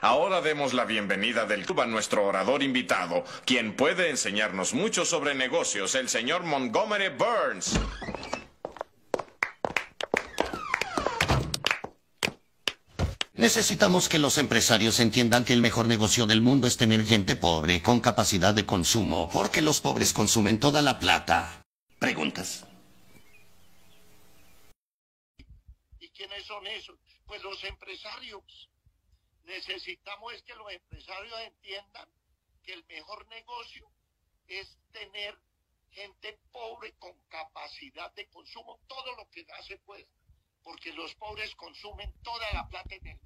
Ahora demos la bienvenida del club a nuestro orador invitado, quien puede enseñarnos mucho sobre negocios, el señor Montgomery Burns. Necesitamos que los empresarios entiendan que el mejor negocio del mundo es tener gente pobre con capacidad de consumo, porque los pobres consumen toda la plata. ¿Preguntas? ¿Y quiénes son esos? Pues los empresarios. Necesitamos es que los empresarios entiendan que el mejor negocio es tener gente pobre con capacidad de consumo, todo lo que da se puede, porque los pobres consumen toda la plata en el